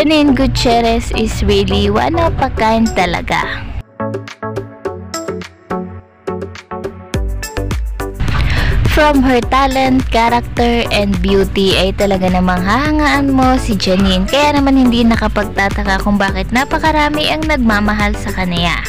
Janine Gutierrez is really one of a kind talaga. From her talent, character, and beauty ay talaga namang hahangaan mo si Janine kaya naman hindi nakapagtataka kung bakit napakarami ang nagmamahal sa kanya.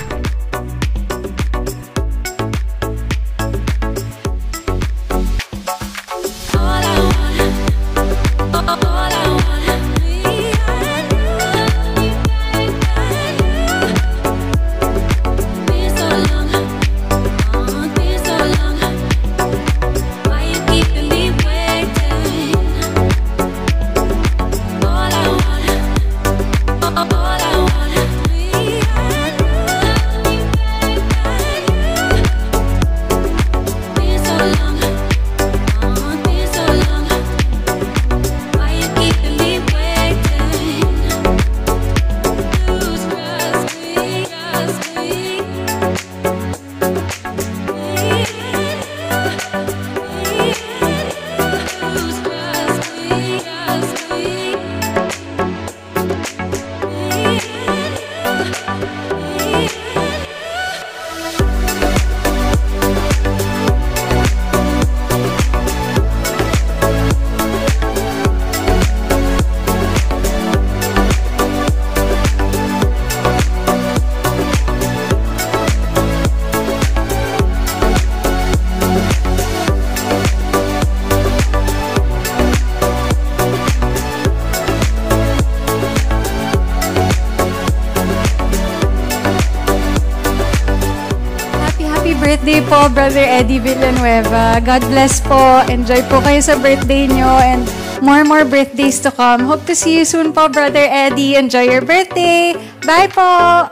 birthday po, Brother Eddie Villanueva. God bless po. Enjoy po kayo sa birthday nyo and more more birthdays to come. Hope to see you soon po, Brother Eddie. Enjoy your birthday. Bye po!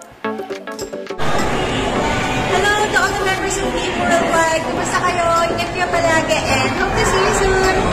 Hello to all the members of Team Worldwide. Kumusta kayo? Ingat kayo palagi and hope to see you soon.